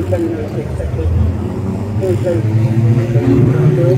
người dân người việt sẽ được người dân nước